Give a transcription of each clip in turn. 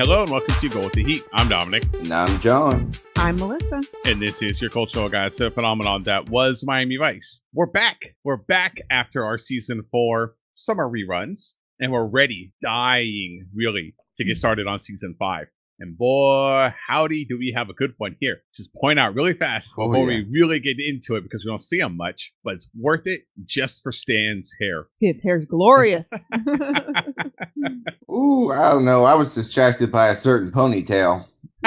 Hello and welcome to Go with the Heat. I'm Dominic, And I'm John. I'm Melissa. and this is your cultural guide to the phenomenon that was Miami Vice. We're back. We're back after our season four summer reruns, and we're ready, dying really, to get started on season five. And boy, howdy, do we have a good one here. Just point out really fast Oh, before yeah. we really get into it because we don't see him much, but it's worth it just for Stan's hair. His hair's glorious. Ooh, I don't know. I was distracted by a certain ponytail.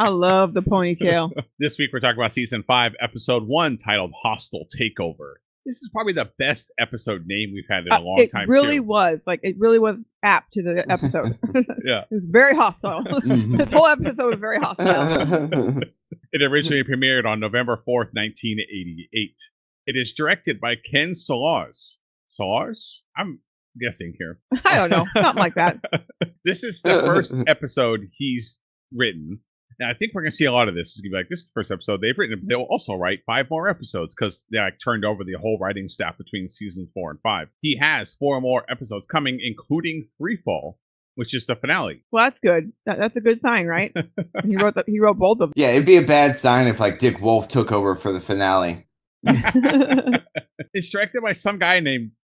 I love the ponytail. This week we're talking about season five, episode one, titled Hostile Takeover. This is probably the best episode name we've had in a Uh, long it time. It really too. was like it really was apt to the episode. Yeah. it was very hostile. This whole episode was very hostile. It originally premiered on November 4th, 1988. It is directed by Ken Solarz. Solarz? I'm guessing here. I don't know, something like that. This is the first episode he's written. Now, I think we're going to see a lot of this. It's going to be like, this is the first episode they've written. They'll also write five more episodes because they like turned over the whole writing staff between seasons four and five. He has four more episodes coming, including Freefall, which is the finale. Well, that's good. That, that's a good sign, right? he wrote the, he wrote both of them. yeah, it'd be a bad sign if like Dick Wolf took over for the finale. It's directed by some guy named D-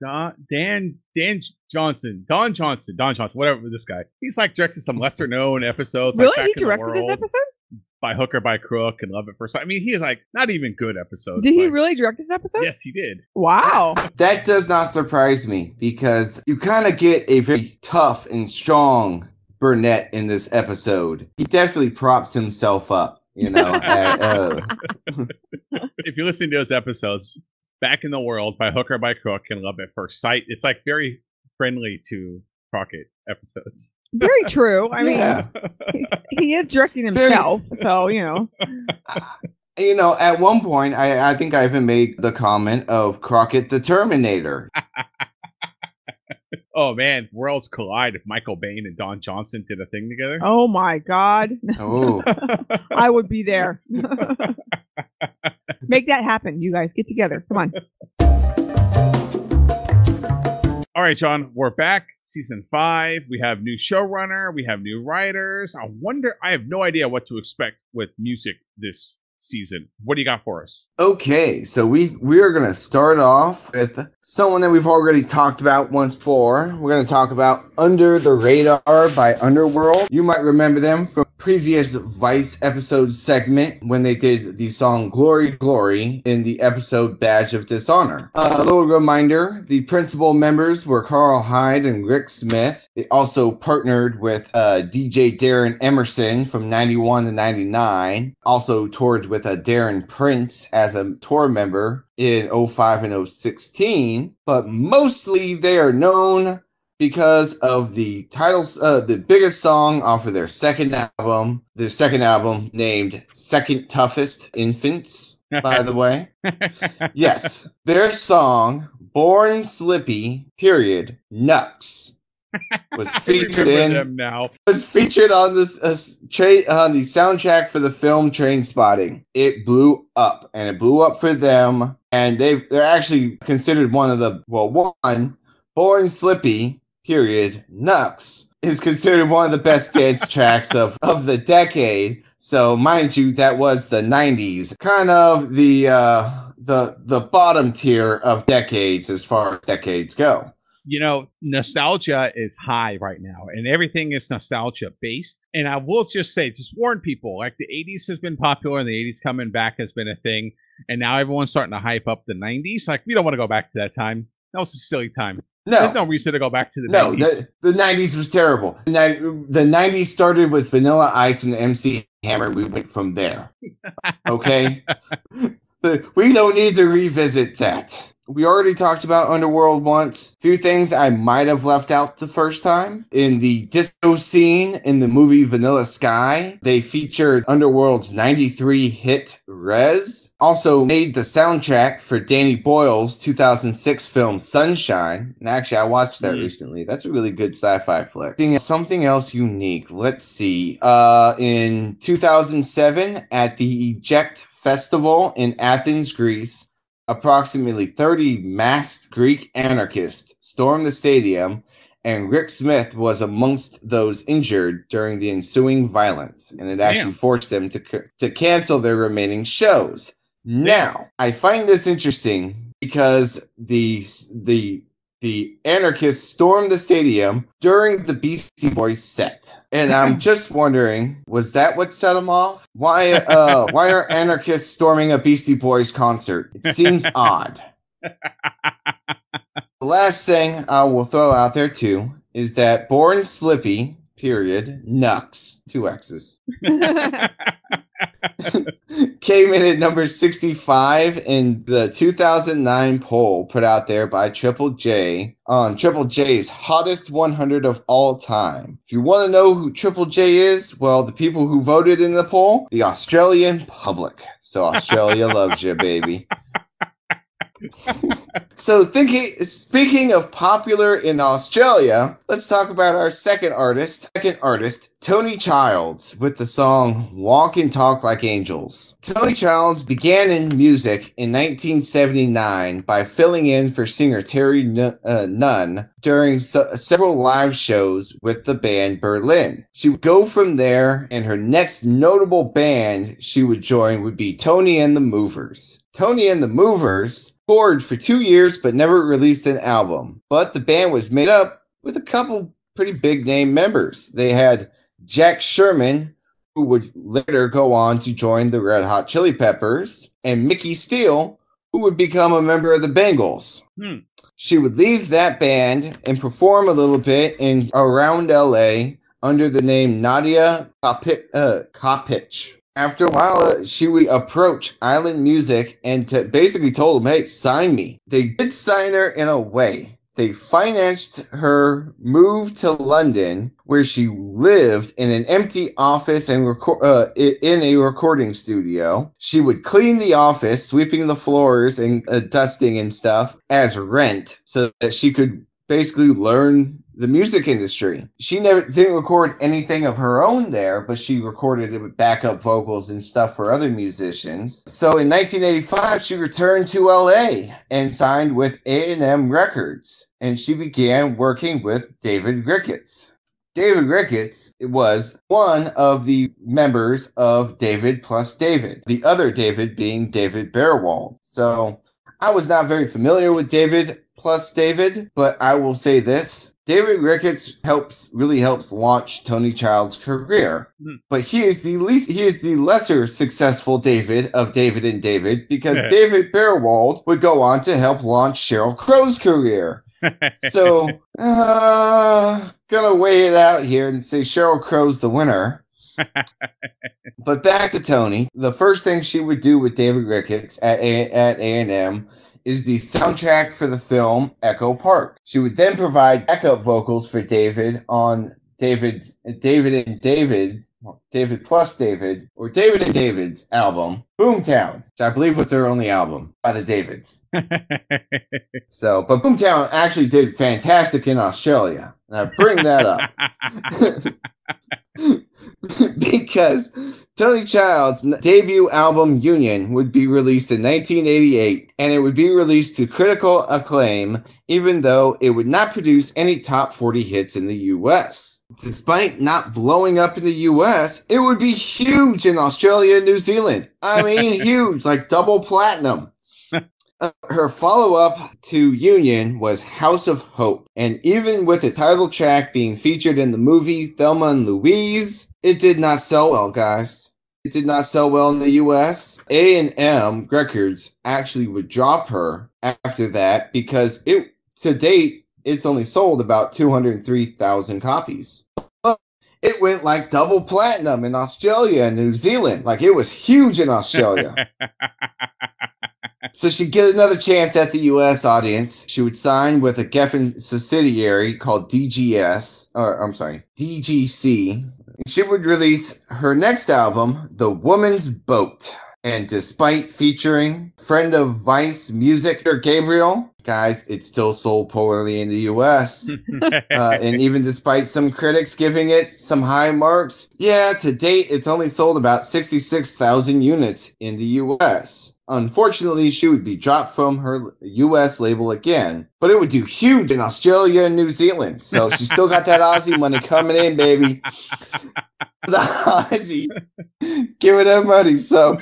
Don, Dan Dan Johnson, Don Johnson, Don Johnson, whatever this guy. He's like directed some lesser known episodes. like really, Back he directed this episode? by Hooker by Crook and Love at First Sight. I mean, he's like not even good episodes. Did he really direct this episode? Yes, he did. Wow. That does not surprise me because you kind of get a very tough and strong Burnett in this episode. He definitely props himself up, you know. uh, uh, If you listen to those episodes, Back in the World by Hooker by Crook and Love at First Sight, it's like very friendly to Crockett episodes. Very true. I mean, Yeah. he is directing himself, so you know. you know, at one point, I, I think I even made the comment of Crockett the Terminator. oh man, worlds collide if Michael Bain and Don Johnson did a thing together. Oh my God. Oh, I would be there. Make that happen, you guys. Get together. Come on. All right, John, we're back. Season five. We have new showrunner. We have new writers. I wonder. I have no idea what to expect with music this season. What do you got for us? Okay, so we we are gonna start off with someone that we've already talked about once before. We're gonna talk about Under the Radar by Underworld. You might remember them from previous Vice episode segment when they did the song Glory Glory in the episode Badge of Dishonor. Uh, a little reminder, the principal members were Karl Hyde and Rick Smith. They also partnered with uh, DJ Darren Emerson from 91 to 99. Also toured with a Darren Price as a tour member in 05 and 016. But mostly they are known because of the titles, uh, the biggest song off of their second album, their second album named Second Toughest Infants, by the way. Yes, their song, Born Slippy, period, Nux, was featured in now. was featured on this uh, tra- on the soundtrack for the film Trainspotting. It blew up, and it blew up for them. And they they're actually considered one of the well, one Born Slippy, period, Nux is considered one of the best dance tracks of of the decade. So mind you, that was the '90s, kind of the uh, the the bottom tier of decades as far as decades go. You know, nostalgia is high right now, and everything is nostalgia based. And I will just say, just warn people: like the '80s has been popular, and the '80s coming back has been a thing, and now everyone's starting to hype up the '90s. Like we don't want to go back to that time. That was a silly time. No, There's no reason to go back to the No, 90s. the, the 90s was terrible. The, 90s started with Vanilla Ice and MC Hammer. We went from there. Okay? We don't need to revisit that. We already talked about Underworld once. Few things I might have left out the first time. In the disco scene in the movie Vanilla Sky, they featured Underworld's 93 hit Rez. Also made the soundtrack for Danny Boyle's 2006 film Sunshine. And actually, I watched that Hmm. recently. That's a really good sci-fi flick. Something- Something else unique. Let's see. Uh, in 2007, at the Ejekt Festival in Athens, Greece, approximately 30 masked Greek anarchists stormed the stadium and Rick Smith was amongst those injured during the ensuing violence, and it actually Damn. forced them to to cancel their remaining shows. Now, I find this interesting because the the the anarchists stormed the stadium during the Beastie Boys set. And I'm just wondering, was that what set them off? Why uh why are anarchists storming a Beastie Boys concert? It seems odd. The last thing I will throw out there too is that Born Slippy, period, Nux, two X's, came in at number 65 in the 2009 poll put out there by Triple J on Triple J's hottest 100 of all time. If you want to know who Triple J is, well, the people who voted in the poll, the Australian public. So Australia loves you, baby. So thinking speaking of popular in Australia, let's talk about our second artist, second artist, Toni Childs with the song Walk and Talk Like Angels. Toni Childs began in music in 1979 by filling in for singer Terri Nun- uh, Nunn during se- several live shows with the band Berlin. She would go from there and her next notable band she would join would be Toni and the Movers. Toni and the Movers toured for two years but never released an album. But the band was made up with a couple pretty big name members. They had Jack Sherman, who would later go on to join the Red Hot Chili Peppers, and Micki Steele, who would become a member of the Bangles. Hmm. She would leave that band and perform a little bit in around LA under the name Nadia Kopich. Uh, Kopich. After a while, uh, she would approach Island Music and basically told them, "Hey, sign me." They did sign her in a way. They financed her move to London, where she lived in an empty office and uh, in a recording studio. She would clean the office, sweeping the floors and uh, dusting and stuff as rent, so that she could basically learn the music industry. She never didn't record anything of her own there, but she recorded it with backup vocals and stuff for other musicians. So in 1985, she returned to LA and signed with A&M Records, and she began working with David Ricketts. David Ricketts was one of the members of David plus David, the other David being David Baerwald. So I was not very familiar with David plus David, but I will say this. David Ricketts helps really helps launch Toni Child's career. Hmm. But he is the least he is the lesser successful David of David and David because Yeah. David Baerwald would go on to help launch Sheryl Crow's career. So uh gonna weigh it out here and say Sheryl Crow's the winner. but back to Toni. The first thing she would do with David Ricketts at A- at A and M is the soundtrack for the film Echo Park. She would then provide backup vocals for David on David's David and David. David plus David, or David and David's album, Boomtown, which I believe was their only album by the Davids. So, but Boomtown actually did fantastic in Australia. And I bring that up because Toni Child's debut album Union would be released in 1988 and it would be released to critical acclaim even though it would not produce any top 40 hits in the US. Despite not blowing up in the US, it would be huge in Australia and New Zealand. I mean, huge, like double platinum. Uh, her follow up to Union was House of Hope, and even with the title track being featured in the movie Thelma and Louise, it did not sell well, guys. It did not sell well in the US. A&M Records actually would drop her after that because it to date it's only sold about 203,000 copies. It went like double platinum in Australia and New Zealand. Like it was huge in Australia. So she'd get another chance at the US audience. She would sign with a Geffen subsidiary called DGS, or I'm sorry, DGC. She would release her next album, The Woman's Boat. And despite featuring friend of Vice music Gabriel, guys, it still sold poorly in the US. Uh, and even despite some critics giving it some high marks, yeah, to date, it's only sold about 66,000 units in the US. unfortunately, she would be dropped from her US label again. But it would do huge in Australia and New Zealand. So she still got that Aussie money coming in, baby. The Aussies giving her money. So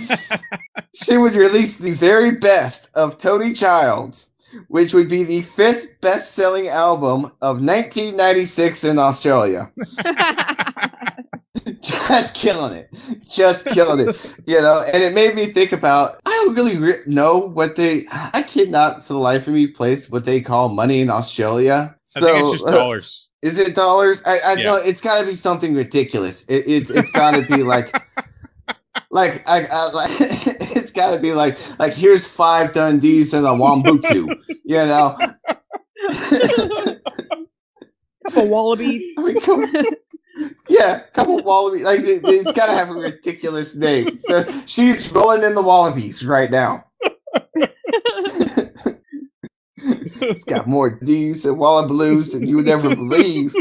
she would release the very best of Toni Childs, which would be the fifth best selling album of 1996 in Australia. just killing it, just killing it, you know. And it made me think about. I don't really re- know what they. I cannot for the life of me place what they call money in Australia. So it's just dollars. is it dollars? I, I Yeah. know it's got to be something ridiculous. It, it's it's got to be like. Like I, I like it's got to be like like here's five Dundees and a Wambutu, you know. Couple wallabies. I mean, come Yeah, couple wallabies. Like it, it's got to have a ridiculous name. So she's rolling in the wallabies right now. It's got more D's and wallabaloos than you would ever believe.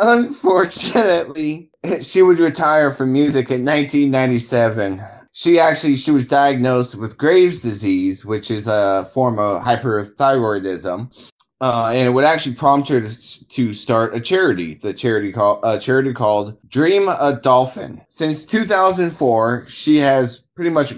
Unfortunately, she would retire from music in 1997. She actually she was diagnosed with Graves' disease, which is a form of hyperthyroidism. Uh, and it would actually prompt her to, to start a charity, the charity called a charity called Dream a Dolphin. Since 2004, she has pretty much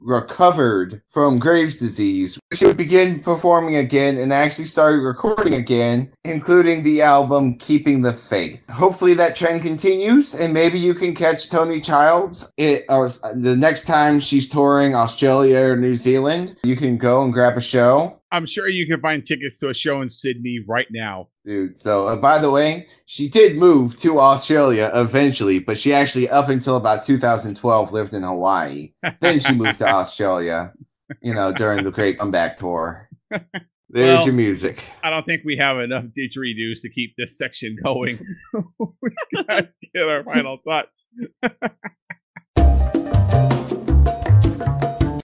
recovered from Graves' disease. She would begin performing again and actually started recording again, including the album Keeping the Faith. Hopefully that trend continues, and maybe you can catch Toni Childs it, or the next time she's touring Australia or New Zealand. You can go and grab a show. I'm sure you can find tickets to a show in Sydney right now. Dude, so uh, by the way, she did move to Australia eventually, but she actually, up until about 2012, lived in Hawaii. Then she moved to Australia, you know, during the Great Comeback Tour. There's Well- your music. I don't think we have enough didgeridoos to keep this section going. we gotta get our final thoughts.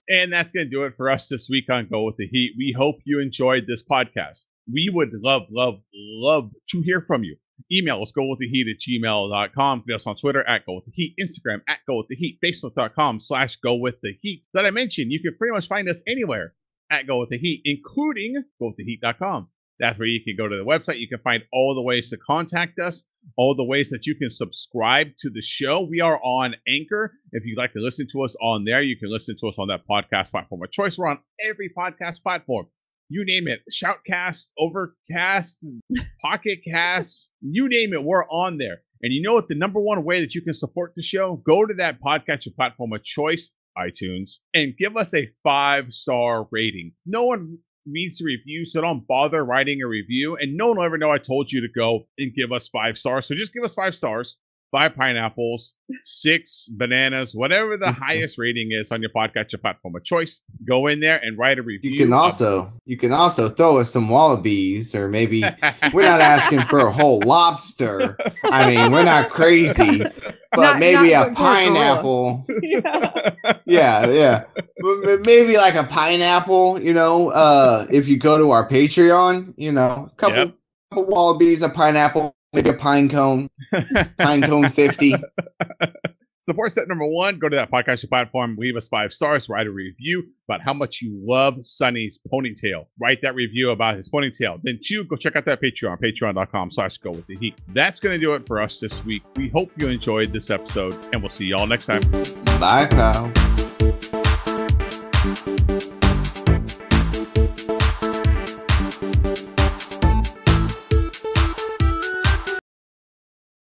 and that's going to do it for us this week on Go with the Heat. We hope you enjoyed this podcast. We would love, love, love to hear from you. Email us, go with the heat at gmail.com. Get us on Twitter at go with the heat, Instagram at go with the heat, Facebook.com slash go with the heat. That I mentioned, you can pretty much find us anywhere at Go With The Heat, including GoWithTheHeat.com. That's where you can go to the website. You can find all the ways to contact us, all the ways that you can subscribe to the show. We are on Anchor. If you'd like to listen to us on there, you can listen to us on that podcast platform of choice. We're on every podcast platform. You name it. Shoutcast, Overcast, Pocket Cast, you name it, we're on there. And you know what? The number one way that you can support the show, go to that podcast platform of choice iTunes and give us a five star rating. No one reads the review, so don't bother writing a review. And no one will ever know I told you to go and give us five stars. So just give us five stars, five pineapples, six bananas, whatever the mm-hmm. highest rating is on your podcatcher platform of choice. Go in there and write a review. You can also you can also throw us some wallabies, or maybe we're not asking for a whole lobster. I mean, we're not crazy, but Not- maybe not a for a gorilla. pineapple. yeah. Yeah, yeah. Maybe like a pineapple, you know, uh if you go to our Patreon, you know, a couple, Yep. couple wallabies, a pineapple, maybe a pine cone, pine cone 50. Support step number one, go to that podcast platform, leave us five stars, write a review about how much you love Sonny's ponytail. Write that review about his ponytail. Then two, go check out that Patreon, patreon.com slash go with the heat. That's going to do it for us this week. We hope you enjoyed this episode, and we'll see y'all next time. Bye, pals.